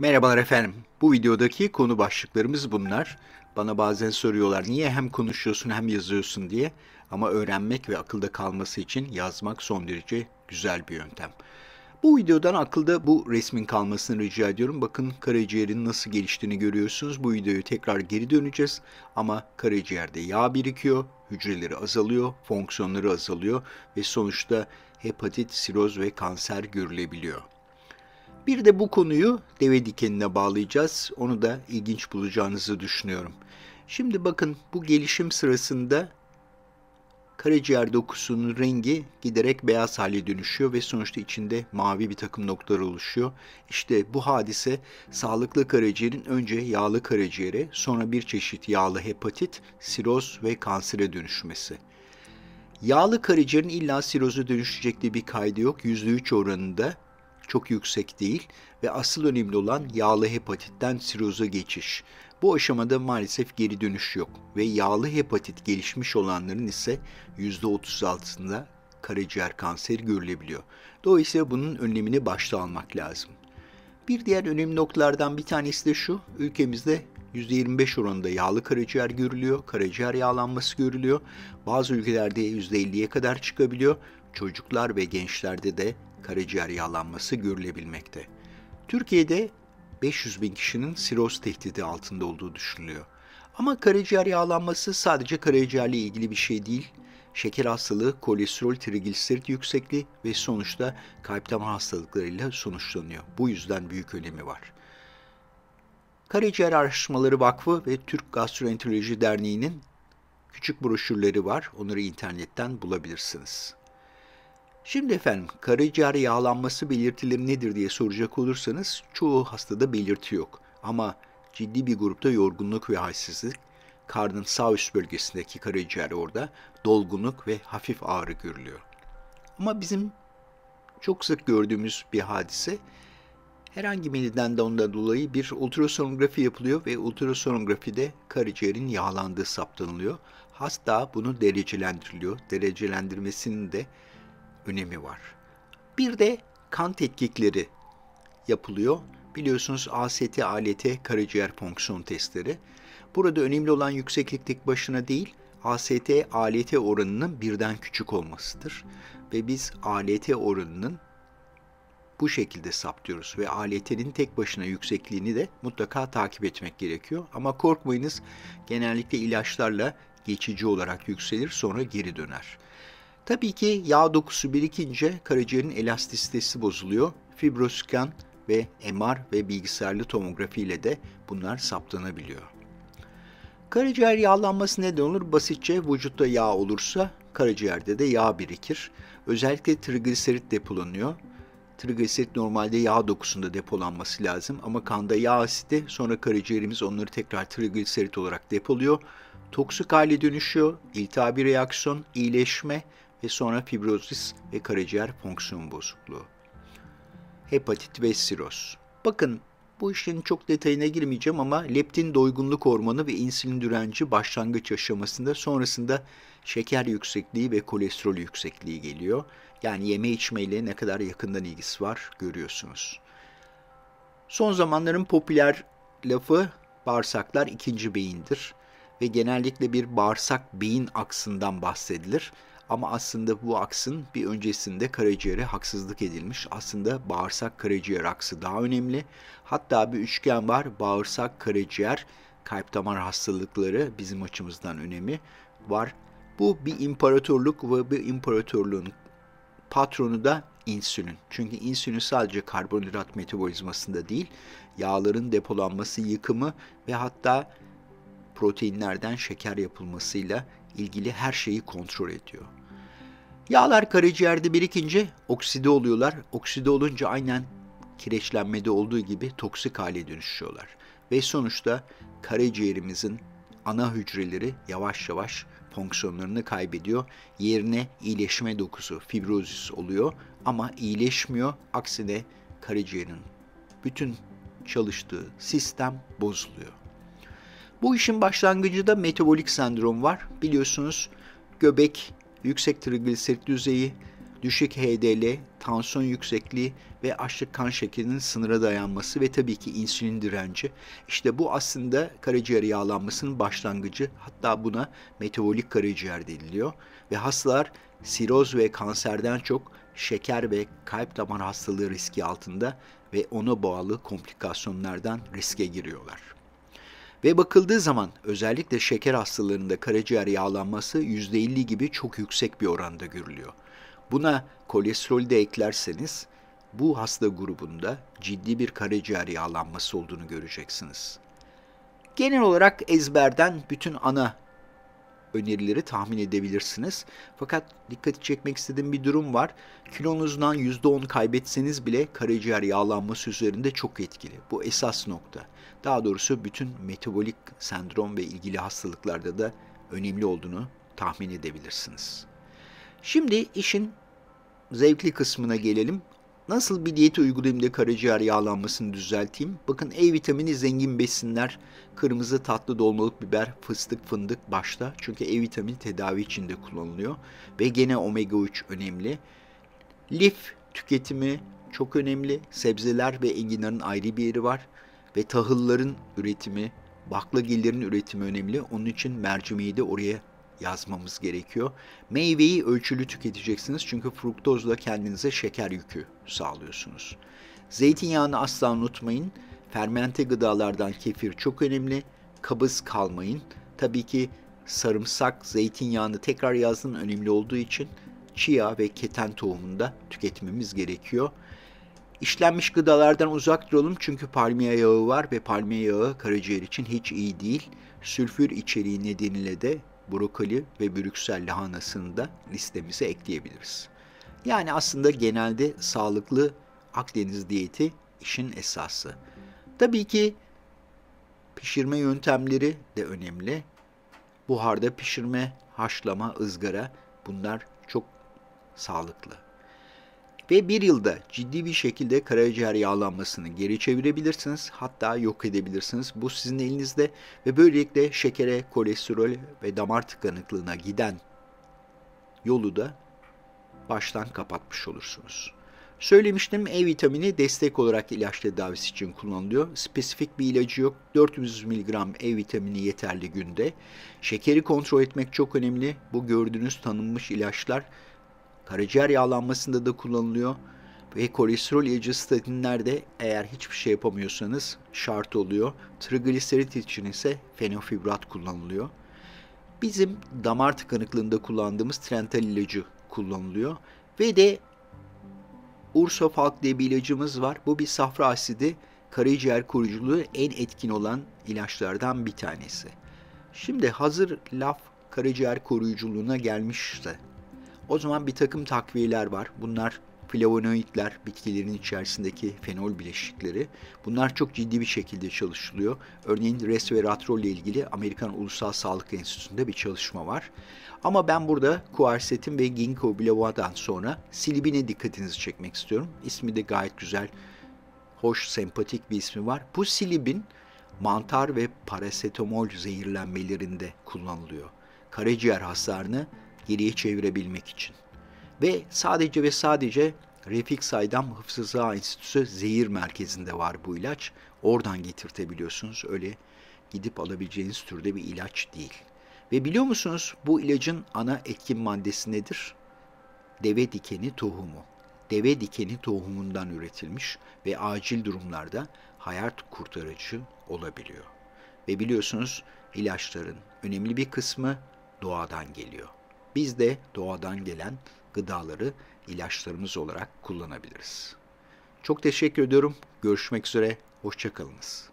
Merhabalar efendim. Bu videodaki konu başlıklarımız bunlar. Bana bazen soruyorlar niye hem konuşuyorsun hem yazıyorsun diye. Ama öğrenmek ve akılda kalması için yazmak son derece güzel bir yöntem. Bu videodan akılda bu resmin kalmasını rica ediyorum. Bakın karaciğerin nasıl geliştiğini görüyorsunuz. Bu videoyu tekrar geri döneceğiz. Ama karaciğerde yağ birikiyor, hücreleri azalıyor, fonksiyonları azalıyor ve sonuçta hepatit, siroz ve kanser görülebiliyor. Bir de bu konuyu deve dikenine bağlayacağız. Onu da ilginç bulacağınızı düşünüyorum. Şimdi bakın bu gelişim sırasında karaciğer dokusunun rengi giderek beyaz hale dönüşüyor ve sonuçta içinde mavi bir takım noktalar oluşuyor. İşte bu hadise sağlıklı karaciğerin önce yağlı karaciğere sonra bir çeşit yağlı hepatit, siroz ve kansere dönüşmesi. Yağlı karaciğerin illa siroza dönüşecek bir kaydı yok. %3 oranında çok yüksek değil ve asıl önemli olan yağlı hepatitten siroza geçiş. Bu aşamada maalesef geri dönüş yok ve yağlı hepatit gelişmiş olanların ise %36'sında karaciğer kanseri görülebiliyor. Dolayısıyla bunun önlemini başta almak lazım. Bir diğer önemli noktalardan bir tanesi de şu, ülkemizde %25 oranında yağlı karaciğer görülüyor, karaciğer yağlanması görülüyor. Bazı ülkelerde %50'ye kadar çıkabiliyor. Çocuklar ve gençlerde de karaciğer yağlanması görülebilmekte. Türkiye'de 500 bin kişinin siroz tehdidi altında olduğu düşünülüyor. Ama karaciğer yağlanması sadece karaciğerle ilgili bir şey değil. Şeker hastalığı, kolesterol, trigliserit yüksekliği ve sonuçta kalp damar hastalıklarıyla sonuçlanıyor. Bu yüzden büyük önemi var. Karaciğer Araştırmaları Vakfı ve Türk Gastroenteroloji Derneği'nin küçük broşürleri var. Onları internetten bulabilirsiniz. Şimdi efendim karaciğer yağlanması belirtileri nedir diye soracak olursanız çoğu hastada belirti yok. Ama ciddi bir grupta yorgunluk ve halsizlik, karnın sağ üst bölgesindeki karaciğer orada dolgunluk ve hafif ağrı görülüyor. Ama bizim çok sık gördüğümüz bir hadise herhangi bir nedenden dolayı bir ultrasonografi yapılıyor ve ultrasonografide karaciğerin yağlandığı saptanılıyor. Hasta bunu derecelendiriliyor. Derecelendirmesinin de önemi var. Bir de kan tetkikleri yapılıyor. Biliyorsunuz AST, ALT karaciğer fonksiyon testleri. Burada önemli olan yükseklik başına değil, AST, ALT oranının birden küçük olmasıdır. Ve biz ALT oranının bu şekilde saptıyoruz ve ALT'nin tek başına yüksekliğini de mutlaka takip etmek gerekiyor. Ama korkmayınız genellikle ilaçlarla geçici olarak yükselir sonra geri döner. Tabii ki yağ dokusu birikince karaciğerin elastisitesi bozuluyor. Fibroskan ve MR ve bilgisayarlı tomografi ile de bunlar saptanabiliyor. Karaciğer yağlanması neden olur? Basitçe vücutta yağ olursa karaciğerde de yağ birikir. Özellikle trigliserit depolanıyor. Trigliserit normalde yağ dokusunda depolanması lazım ama kanda yağ asidi sonra karaciğerimiz onları tekrar trigliserit olarak depoluyor. Toksik hale dönüşüyor, iltihabi reaksiyon, iyileşme ve sonra fibrozis ve karaciğer fonksiyon bozukluğu. Hepatit ve siroz. Bakın bu işin çok detayına girmeyeceğim ama leptin doygunluk hormonu ve insülin direnci başlangıç aşamasında sonrasında şeker yüksekliği ve kolesterol yüksekliği geliyor. Yani yeme içmeyle ne kadar yakından ilgisi var görüyorsunuz. Son zamanların popüler lafı bağırsaklar ikinci beyindir ve genellikle bir bağırsak beyin aksından bahsedilir. Ama aslında bu aksın bir öncesinde karaciğere haksızlık edilmiş. Aslında bağırsak karaciğer aksı daha önemli. Hatta bir üçgen var. Bağırsak karaciğer kalp damar hastalıkları bizim açımızdan önemi var. Bu bir imparatorluk ve bir imparatorluğun patronu da insülin. Çünkü insülin sadece karbonhidrat metabolizmasında değil, yağların depolanması, yıkımı ve hatta proteinlerden şeker yapılmasıyla ilgili her şeyi kontrol ediyor. Yağlar karaciğerde birikince okside oluyorlar. Okside olunca aynen kireçlenmede olduğu gibi toksik hale dönüşüyorlar. Ve sonuçta karaciğerimizin ana hücreleri yavaş yavaş fonksiyonlarını kaybediyor. Yerine iyileşme dokusu, fibrozis oluyor ama iyileşmiyor. Aksine karaciğerin bütün çalıştığı sistem bozuluyor. Bu işin başlangıcında metabolik sendrom var. Biliyorsunuz göbek yüksek trigliserit düzeyi, düşük HDL, tansiyon yüksekliği ve açlık kan şekerinin sınıra dayanması ve tabii ki insülin direnci. İşte bu aslında karaciğer yağlanmasının başlangıcı. Hatta buna metabolik karaciğer deniliyor. Ve hastalar siroz ve kanserden çok şeker ve kalp damar hastalığı riski altında ve ona bağlı komplikasyonlardan riske giriyorlar. Ve bakıldığı zaman özellikle şeker hastalarında karaciğer yağlanması %50 gibi çok yüksek bir oranda görülüyor. Buna kolesterol de eklerseniz bu hasta grubunda ciddi bir karaciğer yağlanması olduğunu göreceksiniz. Genel olarak ezberden bütün ana önerileri tahmin edebilirsiniz. Fakat dikkati çekmek istediğim bir durum var. Kilonuzdan %10 kaybetseniz bile karaciğer yağlanması üzerinde çok etkili. Bu esas nokta. Daha doğrusu bütün metabolik sendrom ve ilgili hastalıklarda da önemli olduğunu tahmin edebilirsiniz. Şimdi işin zevkli kısmına gelelim. Nasıl bir diyet uygulayayım da karaciğer yağlanmasını düzelteyim? Bakın E vitamini zengin besinler, kırmızı tatlı dolmalık biber, fıstık, fındık başta. Çünkü E vitamini tedavi içinde kullanılıyor. Ve gene omega 3 önemli. Lif tüketimi çok önemli. Sebzeler ve enginarın ayrı bir yeri var. Ve tahılların üretimi, baklagillerin üretimi önemli. Onun için mercimeği de oraya yazmamız gerekiyor. Meyveyi ölçülü tüketeceksiniz çünkü fruktozla kendinize şeker yükü sağlıyorsunuz. Zeytinyağını asla unutmayın. Fermente gıdalardan kefir çok önemli. Kabız kalmayın. Tabii ki sarımsak, zeytinyağını tekrar yazdım önemli olduğu için chia ve keten tohumunda tüketmemiz gerekiyor. İşlenmiş gıdalardan uzak duralım çünkü palmiye yağı var ve palmiye yağı karaciğer için hiç iyi değil. Sülfür içeriği nedeniyle de brokoli ve brüksel lahanasını da listemize ekleyebiliriz. Yani aslında genelde sağlıklı Akdeniz diyeti işin esası. Tabii ki pişirme yöntemleri de önemli. Buharda pişirme, haşlama, ızgara bunlar çok sağlıklı. Ve bir yılda ciddi bir şekilde karaciğer yağlanmasını geri çevirebilirsiniz. Hatta yok edebilirsiniz. Bu sizin elinizde ve böylelikle şekere, kolesterol ve damar tıkanıklığına giden yolu da baştan kapatmış olursunuz. Söylemiştim E vitamini destek olarak ilaç tedavisi için kullanılıyor. Spesifik bir ilacı yok. 400 mg E vitamini yeterli günde. Şekeri kontrol etmek çok önemli. Bu gördüğünüz tanınmış ilaçlar Karaciğer yağlanmasında da kullanılıyor. Ve kolesterol ilacı statinlerde eğer hiçbir şey yapamıyorsanız şart oluyor. Trigliserit için ise fenofibrat kullanılıyor. Bizim damar tıkanıklığında kullandığımız Trental ilacı kullanılıyor. Ve de Ursofalk diye bir ilacımız var. Bu bir safra asidi karaciğer koruyuculuğu en etkin olan ilaçlardan bir tanesi. Şimdi hazır laf karaciğer koruyuculuğuna gelmişse o zaman bir takım takviyeler var. Bunlar flavonoidler, bitkilerin içerisindeki fenol bileşikleri. Bunlar çok ciddi bir şekilde çalışılıyor. Örneğin resveratrol ile ilgili Amerikan Ulusal Sağlık Enstitüsü'nde bir çalışma var. Ama ben burada kuarsetin ve ginkgo biloba'dan sonra silibine dikkatinizi çekmek istiyorum. İsmi de gayet güzel, hoş, sempatik bir ismi var. Bu silibin mantar ve parasetamol zehirlenmelerinde kullanılıyor. Karaciğer hasarını geriye çevirebilmek için. Ve sadece ve sadece Refik Saydam Hıfzı Sıha Enstitüsü zehir merkezinde var bu ilaç. Oradan getirtebiliyorsunuz. Öyle gidip alabileceğiniz türde bir ilaç değil. Ve biliyor musunuz bu ilacın ana etkin maddesi nedir? Deve dikeni tohumu. Deve dikeni tohumundan üretilmiş ve acil durumlarda hayat kurtarıcı olabiliyor. Ve biliyorsunuz ilaçların önemli bir kısmı doğadan geliyor. Biz de doğadan gelen gıdaları ilaçlarımız olarak kullanabiliriz. Çok teşekkür ediyorum. Görüşmek üzere. Hoşçakalınız.